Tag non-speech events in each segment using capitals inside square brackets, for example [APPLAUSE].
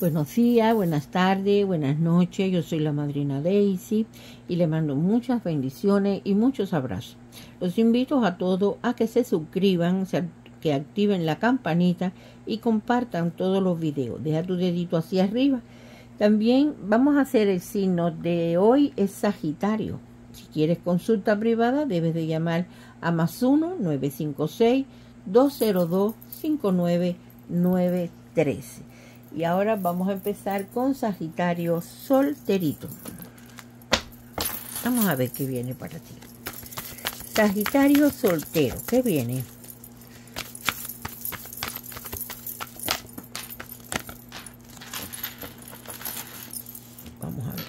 Buenos días, buenas tardes, buenas noches. Yo soy la madrina Daisy y le mando muchas bendiciones y muchos abrazos. Los invito a todos a que se suscriban, que activen la campanita y compartan todos los videos. Deja tu dedito hacia arriba. También vamos a hacer el signo de hoy es Sagitario. Si quieres consulta privada debes de llamar a más 1 956 202 5993. Y ahora vamos a empezar con Sagitario solterito. Vamos a ver qué viene para ti. Sagitario soltero, ¿qué viene? Vamos a ver.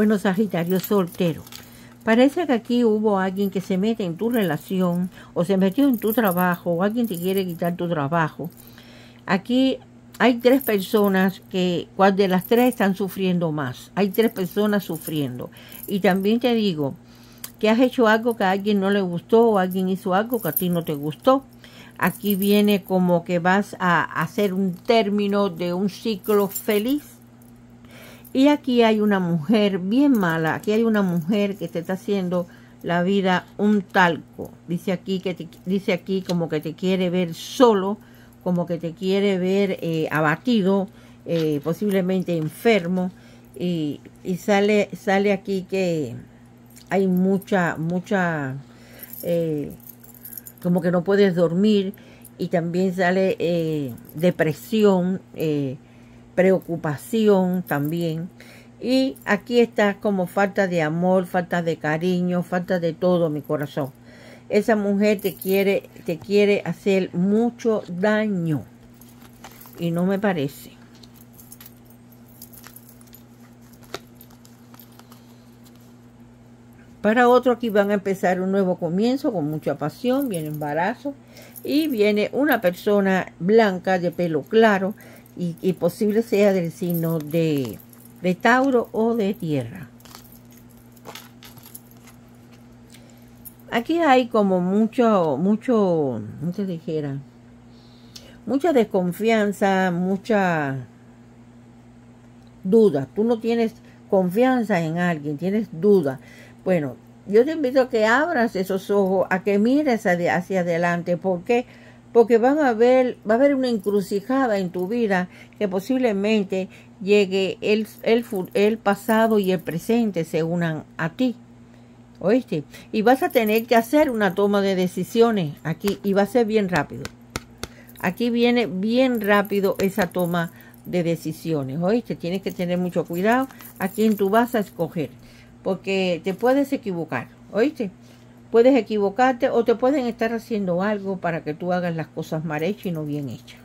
Bueno, Sagitario soltero. Parece que aquí hubo alguien que se mete en tu relación o se metió en tu trabajo o alguien te quiere quitar tu trabajo. Aquí hay tres personas que, cuál de las tres están sufriendo más. Hay tres personas sufriendo. Y también te digo que has hecho algo que a alguien no le gustó o alguien hizo algo que a ti no te gustó. Aquí viene como que vas a hacer un término de un ciclo feliz y aquí hay una mujer bien mala, aquí hay una mujer que te está haciendo la vida un talco. Dice aquí que dice aquí como que te quiere ver solo, como que te quiere ver eh, abatido, eh, posiblemente enfermo. Y, y, sale, sale aquí que hay mucha, mucha, eh, como que no puedes dormir. Y también sale depresión preocupación también. Y aquí está como falta de amor, falta de cariño, falta de todo mi corazón. Esa mujer te quiere, te quiere hacer mucho daño. Y no me parece. Para otro aquí van a empezar un nuevo comienzo con mucha pasión, viene embarazo y viene una persona blanca de pelo claro y, posible sea del signo de, Tauro o de Tierra. Aquí hay como mucho, mucho, no se dijera, mucha desconfianza, mucha duda. Tú no tienes confianza en alguien, tienes duda. Bueno, yo te invito a que abras esos ojos, a que mires hacia adelante, porque porque van a ver, va a haber una encrucijada en tu vida que posiblemente llegue el, el, el pasado y el presente se unan a ti. ¿Oíste? Y vas a tener que hacer una toma de decisiones aquí y va a ser bien rápido. Aquí viene bien rápido esa toma de decisiones. ¿Oíste? Tienes que tener mucho cuidado a quién tú vas a escoger porque te puedes equivocar. ¿Oíste? Puedes equivocarte o te pueden estar haciendo algo para que tú hagas las cosas mal hechas y no bien hechas.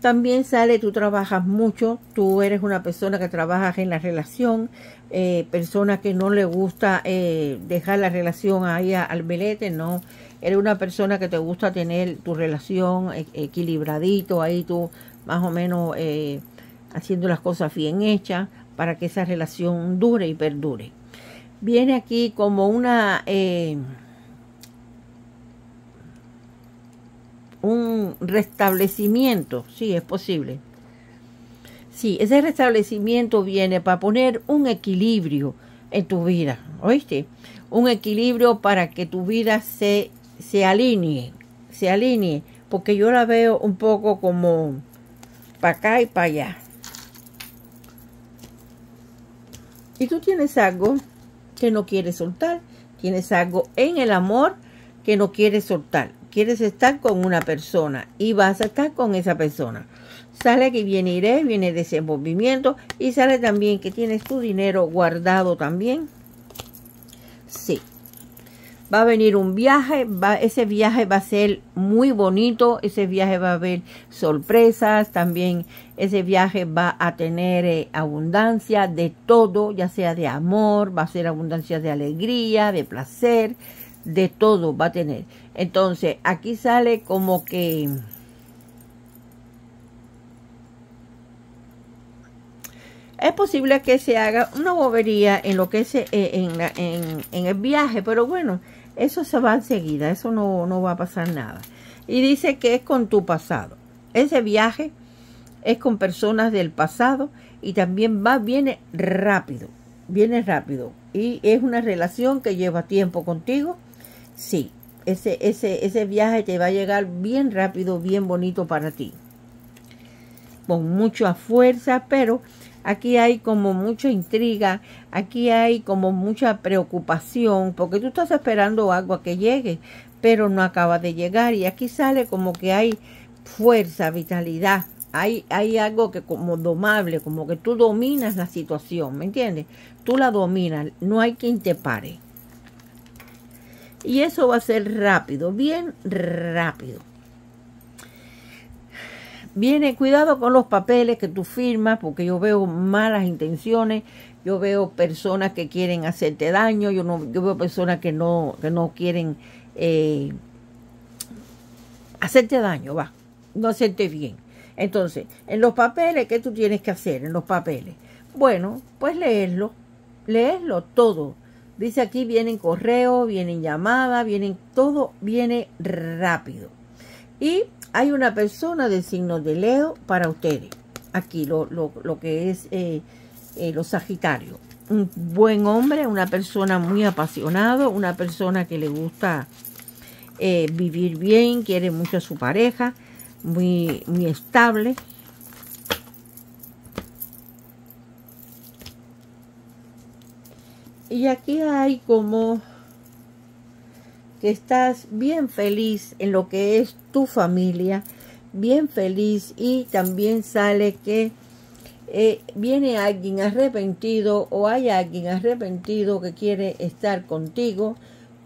También sale, tú trabajas mucho, tú eres una persona que trabajas en la relación, eh, persona que no le gusta eh, dejar la relación ahí al belete, no. Eres una persona que te gusta tener tu relación e, equilibradito, ahí tú más o menos eh, haciendo las cosas bien hechas para que esa relación dure y perdure. Viene aquí como una... Eh, un restablecimiento, sí, es posible. Sí, ese restablecimiento viene para poner un equilibrio en tu vida, ¿oíste? Un equilibrio para que tu vida se, se alinee, se alinee, porque yo la veo un poco como para acá y para allá. Y tú tienes algo que no quieres soltar, tienes algo en el amor que no quieres soltar. Quieres estar con una persona y vas a estar con esa persona. Sale que viene iré, viene desenvolvimiento y sale también que tienes tu dinero guardado también. Sí, va a venir un viaje, va, ese viaje va a ser muy bonito, ese viaje va a haber sorpresas, también ese viaje va a tener eh, abundancia de todo, ya sea de amor, va a ser abundancia de alegría, de placer, de todo va a tener. Entonces, aquí sale como que... Es posible que se haga una bobería en lo que es eh, en, en, el viaje, pero bueno, eso se va enseguida, eso no, no va a pasar nada. Y dice que es con tu pasado. Ese viaje es con personas del pasado y también va, viene rápido, viene rápido. Y es una relación que lleva tiempo contigo. Sí, ese, ese, ese viaje te va a llegar bien rápido, bien bonito para ti. Con mucha fuerza, pero aquí hay como mucha intriga, aquí hay como mucha preocupación, porque tú estás esperando agua que llegue, pero no acaba de llegar. Y aquí sale como que hay fuerza, vitalidad, hay, hay algo que como domable, como que tú dominas la situación, ¿me entiendes? Tú la dominas, no hay quien te pare. Y eso va a ser rápido, bien rápido. Viene, cuidado con los papeles que tú firmas, porque yo veo malas intenciones, yo veo personas que quieren hacerte daño, yo, no, yo veo personas que no, que no quieren eh, hacerte daño, va, no hacerte bien. Entonces, en los papeles, ¿qué tú tienes que hacer en los papeles? Bueno, pues leerlo, leerlo todo. Dice aquí vienen correos, vienen llamadas, vienen todo, viene rápido. Y hay una persona de signo de Leo para ustedes. Aquí lo, lo, lo que es eh, eh, los Sagitarios. Un buen hombre, una persona muy apasionado, una persona que le gusta eh, vivir bien, quiere mucho a su pareja muy, muy estable. Y aquí hay como que estás bien feliz en lo que es tu familia, bien feliz y también sale que eh, viene alguien arrepentido o hay alguien arrepentido que quiere estar contigo,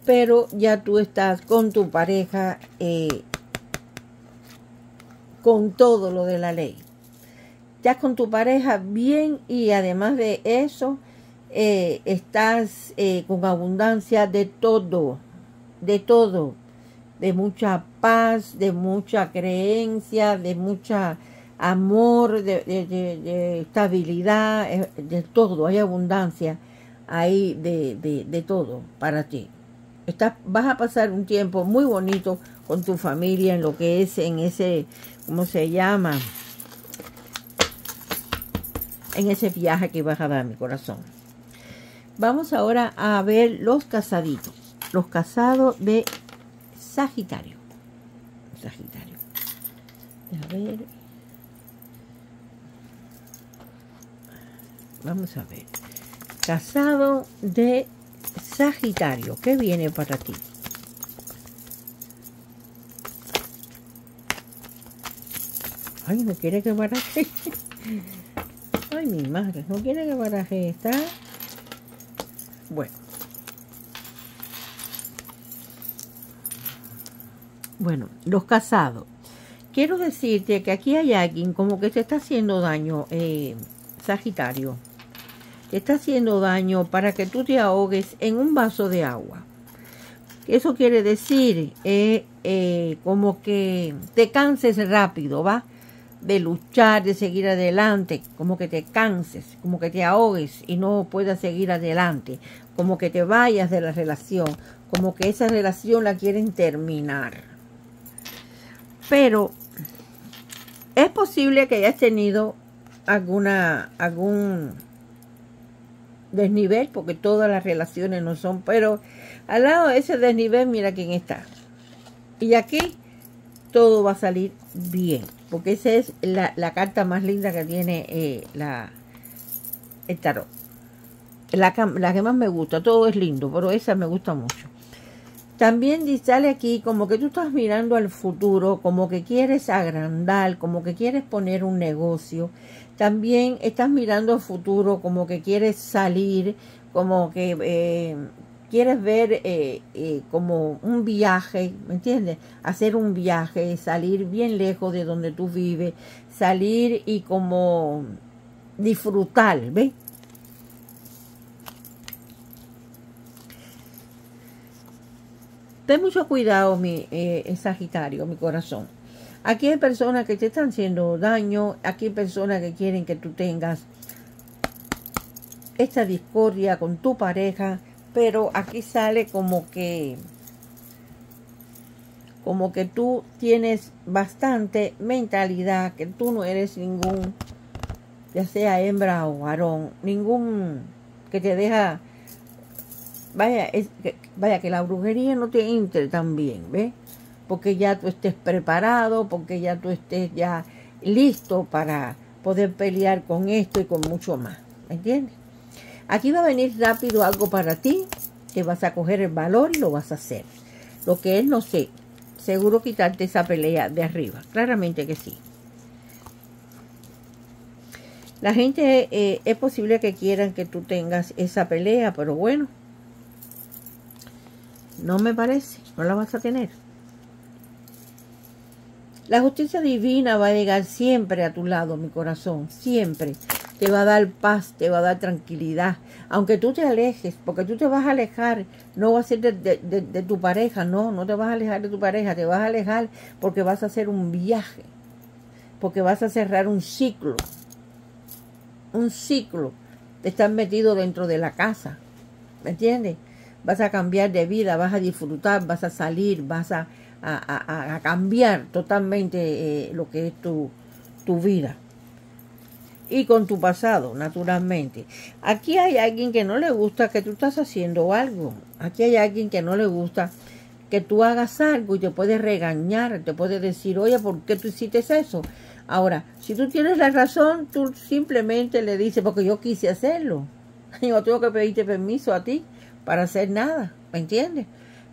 pero ya tú estás con tu pareja eh, con todo lo de la ley. Ya con tu pareja bien y además de eso, eh, estás con abundancia de todo, de todo, de mucha paz, de mucha creencia, de mucha amor, de, estabilidad, eh, de todo, hay abundancia ahí de, todo para ti. Estás, vas a pasar un tiempo muy bonito con tu familia en lo que es en ese ¿cómo se llama? En ese viaje que vas a dar mi corazón. Vamos ahora a ver los casaditos. Los casados de Sagitario. Sagitario. A ver. Vamos a ver. Casado de Sagitario. ¿Qué viene para ti? Ay, no quiere que baraje. [LAUGHS] Ay, mi madre, no quiere que baraje. Está. Bueno. Bueno, los casados. Quiero decirte que aquí hay alguien como que te está haciendo daño, eh, Sagitario. Te está haciendo daño para que tú te ahogues en un vaso de agua. Eso quiere decir eh, eh, como que te canses rápido, ¿va? de luchar, de seguir adelante, como que te canses, como que te ahogues y no puedas seguir adelante, como que te vayas de la relación, como que esa relación la quieren terminar. Pero es posible que hayas tenido alguna algún desnivel, porque todas las relaciones no son, pero al lado de ese desnivel, mira quién está. Y aquí todo va a salir bien porque esa es la, carta más linda que tiene eh, la, el tarot. La, la, que más me gusta, todo es lindo, pero esa me gusta mucho. También sale aquí como que tú estás mirando al futuro, como que quieres agrandar, como que quieres poner un negocio. También estás mirando al futuro, como que quieres salir, como que eh, quieres ver eh, eh, como un viaje, ¿me entiendes? Hacer un viaje, salir bien lejos de donde tú vives, salir y como disfrutar, ¿ves? Ten mucho cuidado, mi eh, Sagitario, mi corazón. Aquí hay personas que te están haciendo daño, aquí hay personas que quieren que tú tengas esta discordia con tu pareja, pero aquí sale como que como que tú tienes bastante mentalidad, que tú no eres ningún, ya sea hembra o varón, ningún que te deja, vaya, es, que, vaya, que la brujería no te entre también, ¿ves? Porque ya tú estés preparado, porque ya tú estés ya listo para poder pelear con esto y con mucho más, ¿me entiendes? Aquí va a venir rápido algo para ti, que vas a coger el valor y lo vas a hacer. Lo que es, no sé, seguro quitarte esa pelea de arriba. Claramente que sí. La gente eh, es posible que quieran que tú tengas esa pelea, pero bueno, no me parece, no la vas a tener. La justicia divina va a llegar siempre a tu lado, mi corazón, siempre te va a dar paz, te va a dar tranquilidad. Aunque tú te alejes, porque tú te vas a alejar, no va a ser de, tu pareja, no, no te vas a alejar de tu pareja, te vas a alejar porque vas a hacer un viaje, porque vas a cerrar un ciclo, un ciclo. Te estás metido dentro de la casa, ¿me entiendes? Vas a cambiar de vida, vas a disfrutar, vas a salir, vas a, a, cambiar totalmente eh, lo que es tu, tu vida y con tu pasado, naturalmente. Aquí hay alguien que no le gusta que tú estás haciendo algo. Aquí hay alguien que no le gusta que tú hagas algo y te puede regañar, te puede decir, oye, ¿por qué tú hiciste eso? Ahora, si tú tienes la razón, tú simplemente le dices, porque yo quise hacerlo. [LAUGHS] Yo tengo que pedirte permiso a ti para hacer nada, ¿me entiendes?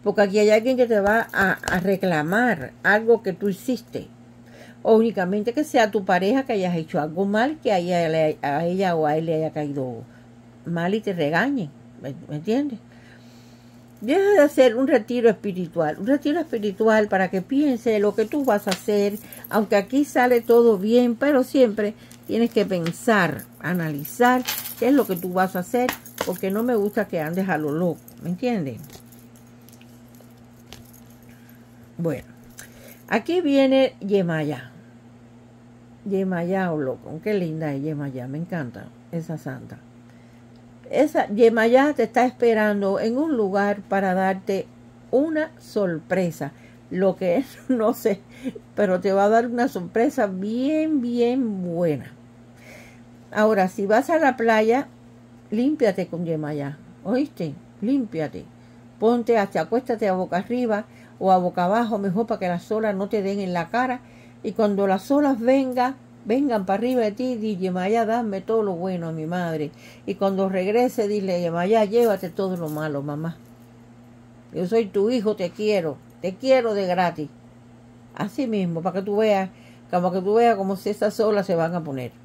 Porque aquí hay alguien que te va a, reclamar algo que tú hiciste o únicamente que sea tu pareja que hayas hecho algo mal, que a ella, a ella o a él le haya caído mal y te regañe, ¿me, entiendes? Deja de hacer un retiro espiritual, un retiro espiritual para que piense lo que tú vas a hacer, aunque aquí sale todo bien, pero siempre tienes que pensar, analizar qué es lo que tú vas a hacer, porque no me gusta que andes a lo loco, ¿me entiendes? Bueno, aquí viene Yemaya. Yemayá o loco. Qué linda es Yemayá, me encanta esa santa. Esa Yemayá te está esperando en un lugar para darte una sorpresa. Lo que es, [LAUGHS] no sé, pero te va a dar una sorpresa bien, bien buena. Ahora, si vas a la playa, límpiate con Yemayá. ¿Oíste? Límpiate. Ponte hasta acuéstate a boca arriba o a boca abajo, mejor para que las olas no te den en la cara y cuando las olas vengan, vengan para arriba de ti, di, Yemaya, dame todo lo bueno a mi madre. Y cuando regrese, dile, Yemaya, llévate todo lo malo, mamá. Yo soy tu hijo, te quiero, te quiero de gratis. Así mismo, para que tú veas, como que tú veas como si esas olas se van a poner.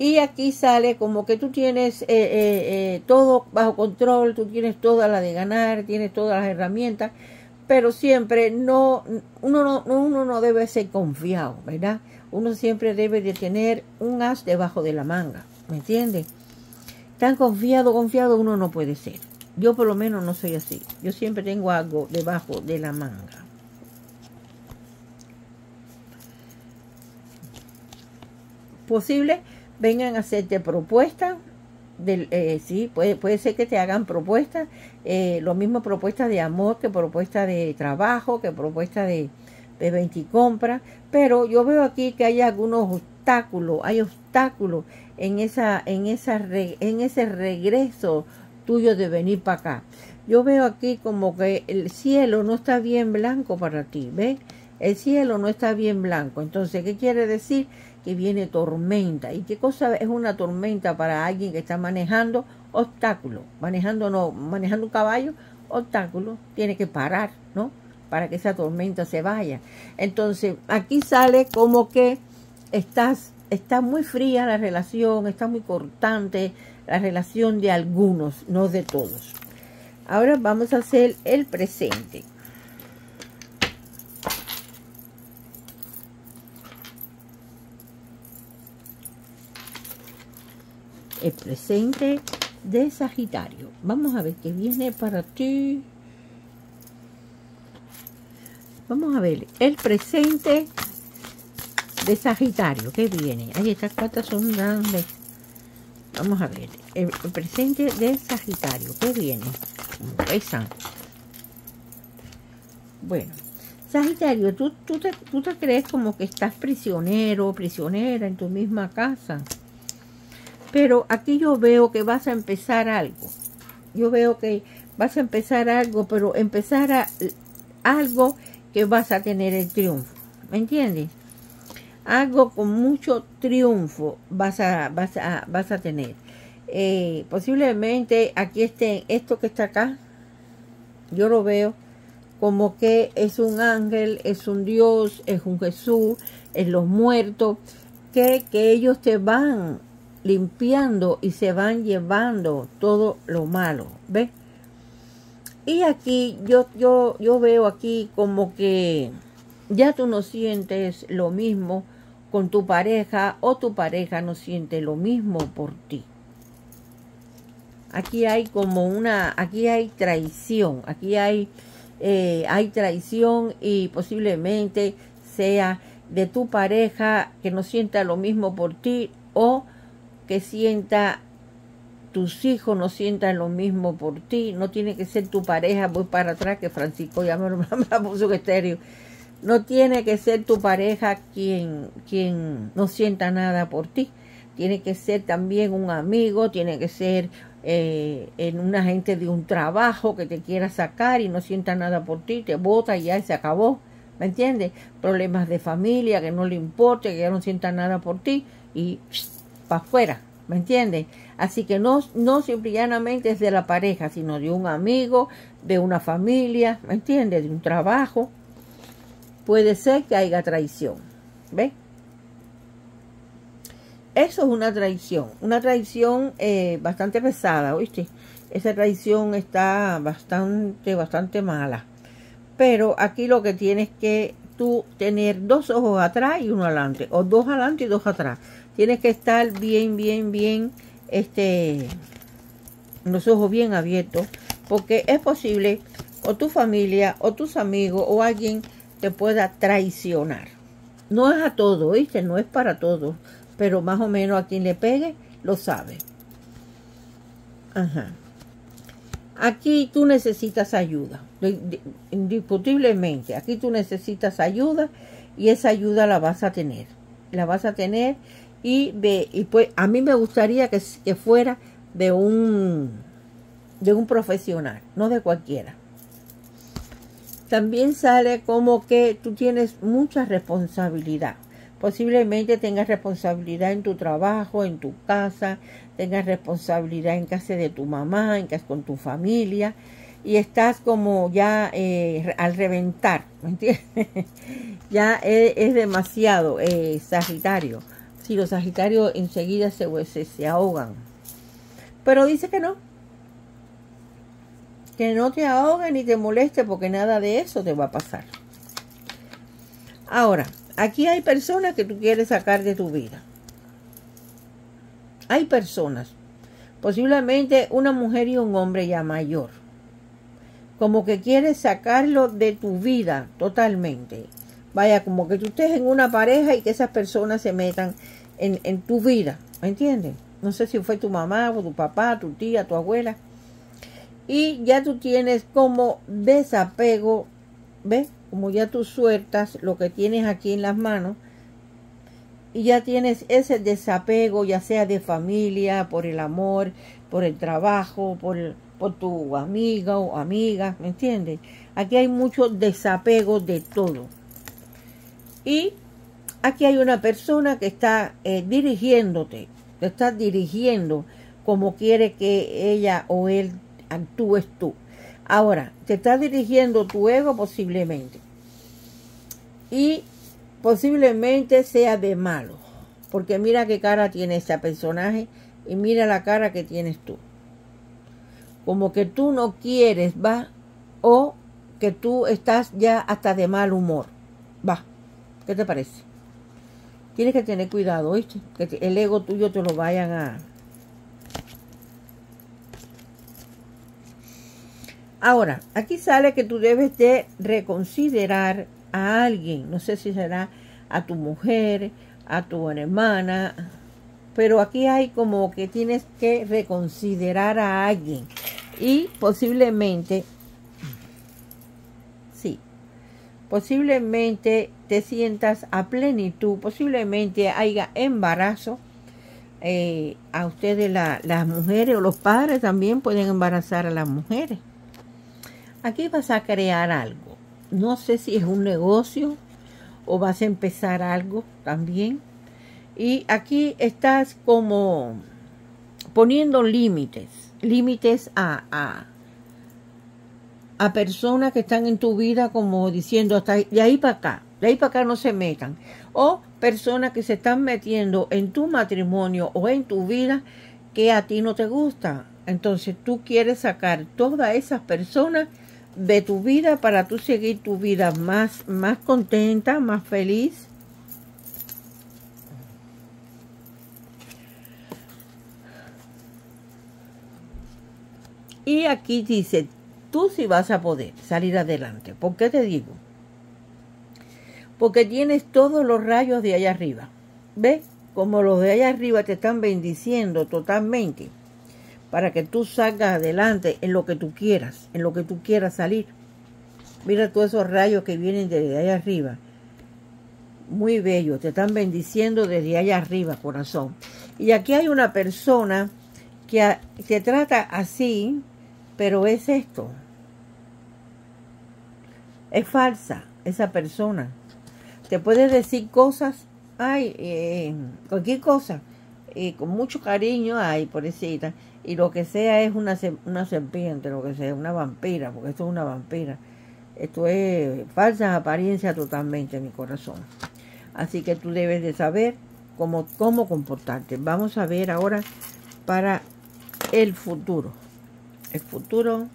Y aquí sale como que tú tienes eh, eh, eh, todo bajo control, tú tienes toda la de ganar, tienes todas las herramientas pero siempre no uno, no, uno no debe ser confiado, ¿verdad? Uno siempre debe de tener un as debajo de la manga, ¿me entiendes? Tan confiado, confiado uno no puede ser. Yo por lo menos no soy así. Yo siempre tengo algo debajo de la manga. Posible vengan a hacerte propuestas del, eh, sí, puede, puede ser que te hagan propuestas, eh, lo mismo propuestas de amor que propuestas de trabajo, que propuestas de, de y compra, pero yo veo aquí que hay algunos obstáculos, hay obstáculos en esa, en esa, en ese regreso tuyo de venir para acá. Yo veo aquí como que el cielo no está bien blanco para ti, ¿ves? El cielo no está bien blanco. Entonces, ¿qué quiere decir? Que viene tormenta. ¿Y qué cosa es una tormenta para alguien que está manejando obstáculos? Manejando no, manejando un caballo, obstáculo, tiene que parar, ¿no? Para que esa tormenta se vaya. Entonces, aquí sale como que estás, está muy fría la relación, está muy cortante la relación de algunos, no de todos. Ahora vamos a hacer el presente. El presente de Sagitario. Vamos a ver qué viene para ti. Vamos a ver el presente de Sagitario. ¿Qué viene? Ahí estas cartas son grandes. vamos a ver. El, presente de Sagitario. ¿Qué viene? Pesan. Bueno, Sagitario, ¿tú, tú, te, tú te crees como que estás prisionero, prisionera en tu misma casa. Pero aquí yo veo que vas a empezar algo. Yo veo que vas a empezar algo, pero empezar a, algo que vas a tener el triunfo. ¿Me entiendes? Algo con mucho triunfo vas a, vas a, vas a tener. Eh, posiblemente aquí esté esto que está acá. Yo lo veo como que es un ángel, es un Dios, es un Jesús, es los muertos, que, que ellos te van limpiando y se van llevando todo lo malo, ¿ves? Y aquí yo, yo, yo veo aquí como que ya tú no sientes lo mismo con tu pareja o tu pareja no siente lo mismo por ti. Aquí hay como una, aquí hay traición, aquí hay, eh, hay traición y posiblemente sea de tu pareja que no sienta lo mismo por ti o que sienta, tus hijos no sientan lo mismo por ti, no tiene que ser tu pareja, voy para atrás que Francisco ya me, [LAUGHS] me puso estéreo. No tiene que ser tu pareja quien, quien no sienta nada por ti. Tiene que ser también un amigo, tiene que ser eh, en una gente de un trabajo que te quiera sacar y no sienta nada por ti, te vota y ya se acabó. ¿Me entiendes? Problemas de familia que no le importe, que ya no sienta nada por ti y para afuera, ¿me entiendes? Así que no, no simplemente es de la pareja, sino de un amigo, de una familia, ¿me entiendes? De un trabajo. Puede ser que haya traición, ¿ves? Eso es una traición, una traición eh, bastante pesada, ¿oíste? Esa traición está bastante, bastante mala. Pero aquí lo que tienes que tú tener dos ojos atrás y uno adelante, o dos adelante y dos atrás Tienes que estar bien, bien, bien, este, los ojos bien abiertos, porque es posible o tu familia o tus amigos o alguien te pueda traicionar. No es a todo, ¿viste? No es para todos, pero más o menos a quien le pegue lo sabe. Ajá. Aquí tú necesitas ayuda, indiscutiblemente. Aquí tú necesitas ayuda y esa ayuda la vas a tener. La vas a tener y, de, y pues a mí me gustaría que, que fuera de un, de un profesional, no de cualquiera. También sale como que tú tienes mucha responsabilidad. Posiblemente tengas responsabilidad en tu trabajo, en tu casa, tengas responsabilidad en casa de tu mamá, en casa con tu familia, y estás como ya eh, al reventar, ¿me entiendes? [LAUGHS] ya es, demasiado, eh, Sagitario si los Sagitarios enseguida se, se, se ahogan. Pero dice que no. Que no te ahogue ni te moleste porque nada de eso te va a pasar. Ahora, aquí hay personas que tú quieres sacar de tu vida. Hay personas, posiblemente una mujer y un hombre ya mayor, como que quieres sacarlo de tu vida totalmente. Vaya, como que tú estés en una pareja y que esas personas se metan en, tu vida, ¿me entiendes? No sé si fue tu mamá o tu papá, tu tía, tu abuela. Y ya tú tienes como desapego, ¿ves? Como ya tú sueltas lo que tienes aquí en las manos y ya tienes ese desapego, ya sea de familia, por el amor, por el trabajo, por, por tu amiga o amiga, ¿me entiendes? Aquí hay mucho desapego de todo. Y Aquí hay una persona que está eh, dirigiéndote, te está dirigiendo como quiere que ella o él actúes tú. Ahora, te está dirigiendo tu ego posiblemente. Y posiblemente sea de malo. Porque mira qué cara tiene ese personaje y mira la cara que tienes tú. Como que tú no quieres, va. O que tú estás ya hasta de mal humor. Va. ¿Qué te parece? Tienes que tener cuidado, ¿oíste? Que el ego tuyo te lo vayan a... Ahora, aquí sale que tú debes de reconsiderar a alguien. No sé si será a tu mujer, a tu hermana, pero aquí hay como que tienes que reconsiderar a alguien y posiblemente, sí, posiblemente te sientas a plenitud, posiblemente haya embarazo. Eh, a ustedes las mujeres o los padres también pueden embarazar a las mujeres. Aquí vas a crear algo. No sé si es un negocio o vas a empezar algo también. Y aquí estás como poniendo límites, límites a, a personas que están en tu vida como diciendo hasta de ahí para acá, de ahí para acá no se metan. O personas que se están metiendo en tu matrimonio o en tu vida que a ti no te gusta. Entonces tú quieres sacar todas esas personas de tu vida para tú seguir tu vida más, más contenta, más feliz. Y aquí dice, tú sí vas a poder salir adelante. ¿Por qué te digo? Porque tienes todos los rayos de allá arriba. ¿Ves? Como los de allá arriba te están bendiciendo totalmente para que tú salgas adelante en lo que tú quieras, en lo que tú quieras salir. Mira todos esos rayos que vienen desde allá arriba. Muy bello, te están bendiciendo desde allá arriba, corazón. Y aquí hay una persona que te trata así, pero es esto. Es falsa esa persona. Te puede decir cosas, ay, eh, cualquier cosa, eh, con mucho cariño, ay, pobrecita y lo que sea es una, una serpiente, lo que sea, una vampira, porque esto es una vampira. Esto es falsa apariencia totalmente en mi corazón. Así que tú debes de saber cómo, cómo comportarte. Vamos a ver ahora para el futuro. El futuro.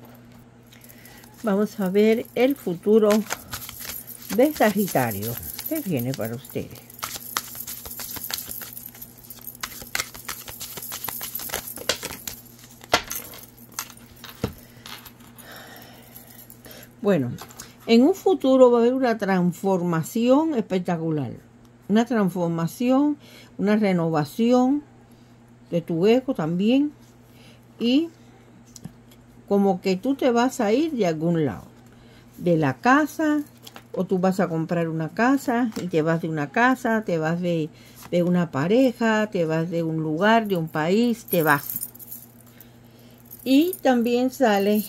Vamos a ver el futuro de Sagitario. ¿Qué viene para ustedes? Bueno, en un futuro va a haber una transformación espectacular. Una transformación, una renovación de tu ego también. Y como que tú te vas a ir de algún lado. De la casa, o tú vas a comprar una casa y te vas de una casa, te vas de, de una pareja, te vas de un lugar, de un país, te vas. Y también sale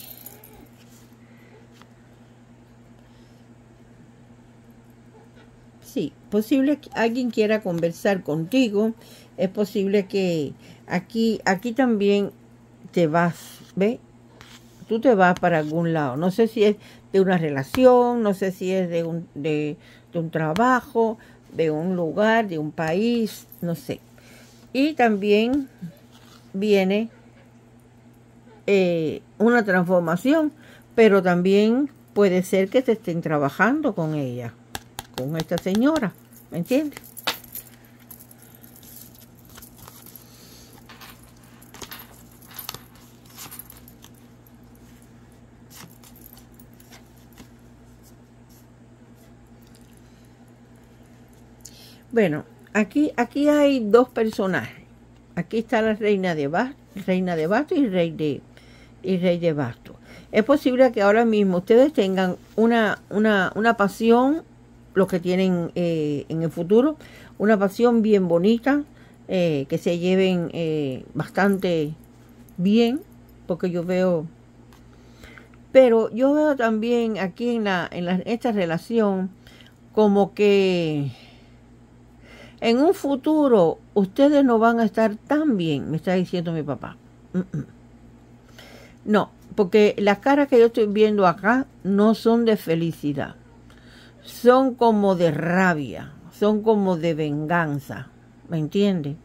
sí, posible que alguien quiera conversar contigo, es posible que aquí, aquí también te vas, ¿ve? Tú te vas para algún lado. No sé si es de una relación, no sé si es de un, de, un trabajo, de un lugar, de un país, no sé. Y también viene eh, una transformación, pero también puede ser que te estén trabajando con ella con esta señora, ¿me entiendes? Bueno, aquí, aquí hay dos personajes. Aquí está la reina de Basto, reina de Basto y rey de, y rey de Basto. Es posible que ahora mismo ustedes tengan una, una, una pasión los que tienen eh, en el futuro una pasión bien bonita, eh, que se lleven eh, bastante bien, porque yo veo, pero yo veo también aquí en, la, en esta relación como que en un futuro ustedes no van a estar tan bien, me está diciendo mi papá. No, porque las caras que yo estoy viendo acá no son de felicidad son como de rabia, son como de venganza, ¿me entiende?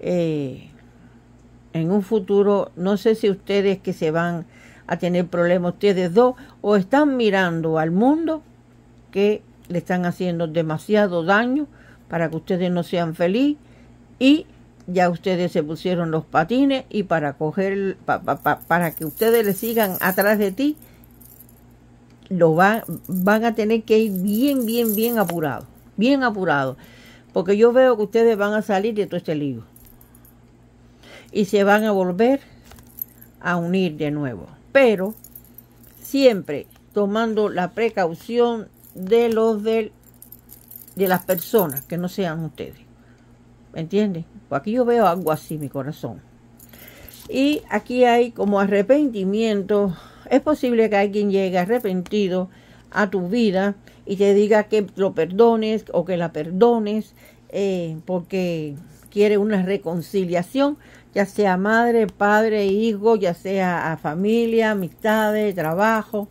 Eh, en un futuro, no sé si ustedes que se van a tener problemas, ustedes dos, o están mirando al mundo que le están haciendo demasiado daño para que ustedes no sean felices y ya ustedes se pusieron los patines y para coger, para que ustedes le sigan atrás de ti, lo van, van a tener que ir bien, bien, bien apurado, bien apurado, porque yo veo que ustedes van a salir de todo este lío. y se van a volver a unir de nuevo. Pero siempre tomando la precaución de los de, de las personas que no sean ustedes. ¿Me entienden? Pues aquí yo veo algo así, mi corazón. Y aquí hay como arrepentimiento. Es posible que alguien llegue arrepentido a tu vida y te diga que lo perdones o que la perdones eh, porque quiere una reconciliación, ya sea madre, padre, hijo, ya sea a familia, amistades, trabajo,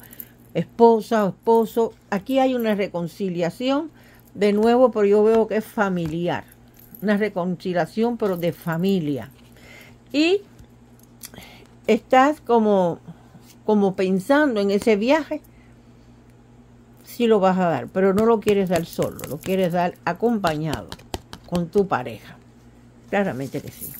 esposa o esposo. Aquí hay una reconciliación, de nuevo, pero yo veo que es familiar. Una reconciliación, pero de familia. Y estás como, como pensando en ese viaje, si lo vas a dar, pero no lo quieres dar solo, lo quieres dar acompañado con tu pareja. Claramente que sí.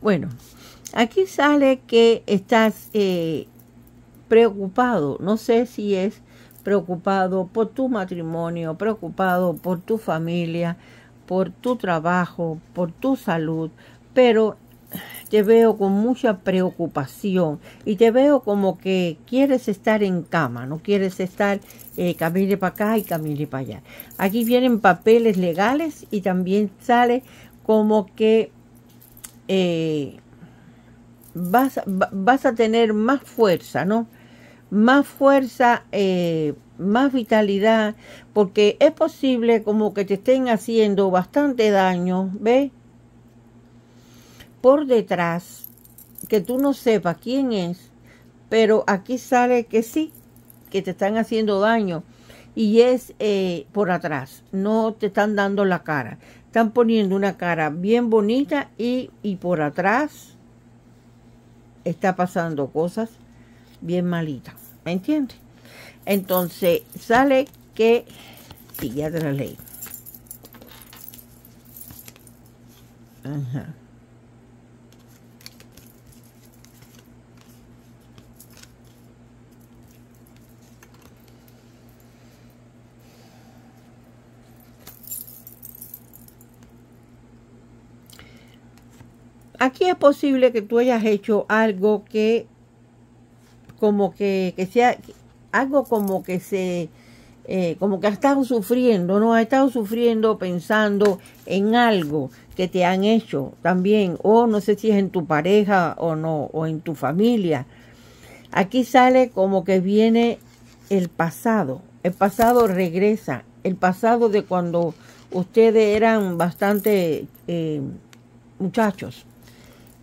Bueno, aquí sale que estás eh, preocupado. No sé si es preocupado por tu matrimonio, preocupado por tu familia, por tu trabajo, por tu salud, pero te veo con mucha preocupación y te veo como que quieres estar en cama, no quieres estar eh, para acá y camine para allá. Aquí vienen papeles legales y también sale como que eh, vas, vas, a tener más fuerza, ¿no? Más fuerza, eh, más vitalidad, porque es posible como que te estén haciendo bastante daño, ¿ves? por detrás, que tú no sepas quién es, pero aquí sale que sí, que te están haciendo daño y es eh, por atrás, no te están dando la cara, están poniendo una cara bien bonita y, y por atrás está pasando cosas bien malitas, ¿me entiendes? Entonces sale que, sí, ya te la ley. Ajá. Aquí es posible que tú hayas hecho algo que como que, sea algo como que se eh, como que has estado sufriendo, ¿no? Has estado sufriendo pensando en algo que te han hecho también, o no sé si es en tu pareja o no, o en tu familia. Aquí sale como que viene el pasado, el pasado regresa, el pasado de cuando ustedes eran bastante eh, muchachos.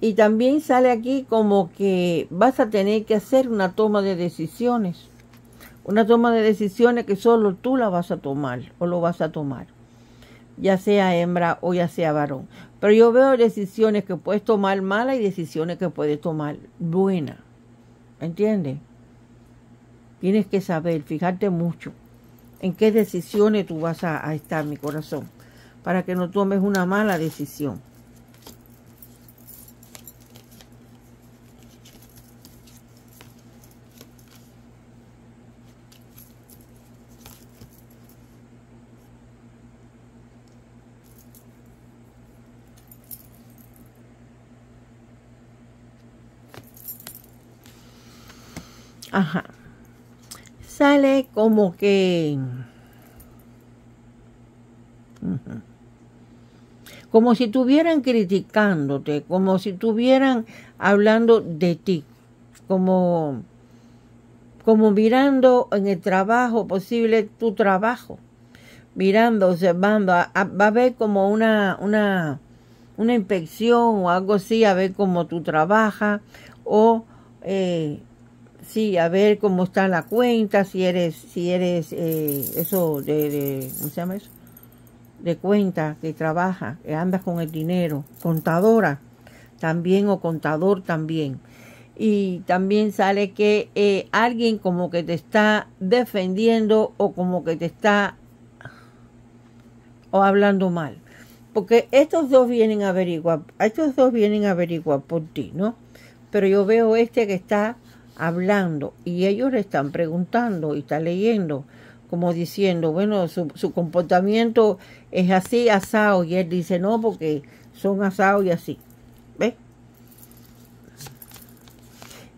Y también sale aquí como que vas a tener que hacer una toma de decisiones. Una toma de decisiones que solo tú la vas a tomar o lo vas a tomar. Ya sea hembra o ya sea varón. Pero yo veo decisiones que puedes tomar malas y decisiones que puedes tomar buenas. ¿Entiendes? Tienes que saber, fijarte mucho en qué decisiones tú vas a, a estar, mi corazón, para que no tomes una mala decisión. Ajá. Sale como que... Como si estuvieran criticándote, como si estuvieran hablando de ti, como, como mirando en el trabajo posible tu trabajo, mirando, observando, va a haber como una, una, una inspección o algo así, a ver cómo tú trabajas o eh, sí, a ver cómo está la cuenta, si eres, si eres eh, eso de, ¿cómo se llama eso? De cuenta, que trabaja, que andas con el dinero, contadora también o contador también. Y también sale que eh, alguien como que te está defendiendo o como que te está o hablando mal. Porque estos dos vienen a averiguar, estos dos vienen a averiguar por ti, ¿no? Pero yo veo este que está hablando y ellos le están preguntando y está leyendo, como diciendo, bueno, su, su comportamiento es así, asado, y él dice, no, porque son asados y así. ¿Ves?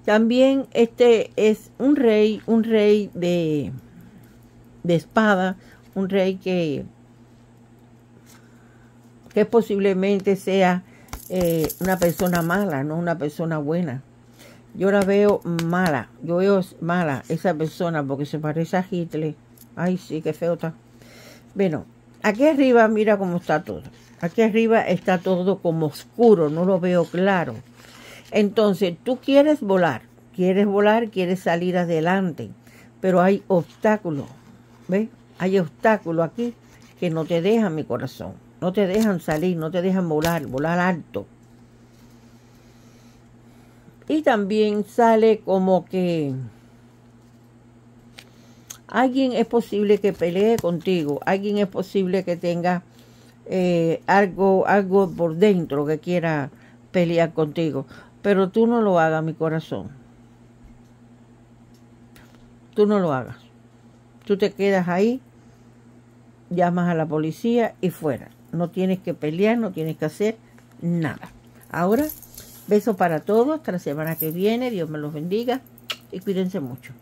También este es un rey, un rey de, de espada, un rey que, que posiblemente sea eh, una persona mala, no una persona buena. Yo la veo mala, yo veo mala esa persona porque se parece a Hitler. Ay, sí, qué feo está. Bueno, aquí arriba mira cómo está todo. Aquí arriba está todo como oscuro, no lo veo claro. Entonces, tú quieres volar, quieres volar, quieres salir adelante, pero hay obstáculos, ¿ves? Hay obstáculos aquí que no te dejan mi corazón, no te dejan salir, no te dejan volar, volar alto. Y también sale como que alguien es posible que pelee contigo, alguien es posible que tenga eh, algo, algo por dentro que quiera pelear contigo, pero tú no lo hagas, mi corazón. Tú no lo hagas. Tú te quedas ahí, llamas a la policía y fuera. No tienes que pelear, no tienes que hacer nada. Ahora, beso para todos. Hasta la semana que viene. Dios me los bendiga y cuídense mucho.